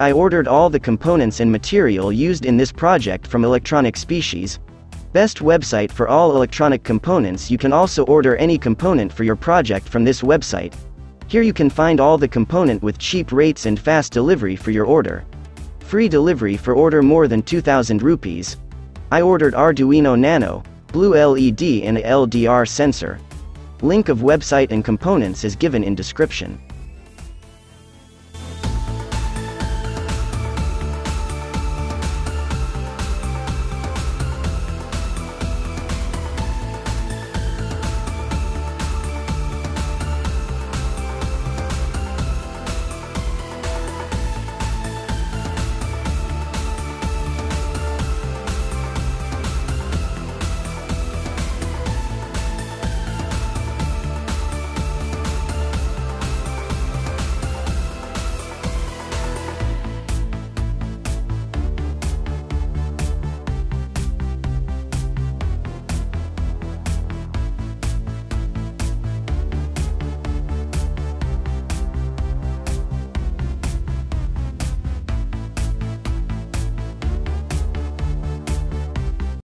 I ordered all the components and material used in this project from Electronic Spices. Best website for all electronic components you can also order any component for your project from this website. Here you can find all the component with cheap rates and fast delivery for your order. Free delivery for order more than 2000 rupees. I ordered Arduino Nano, blue LED and a LDR sensor. Link of website and components is given in description.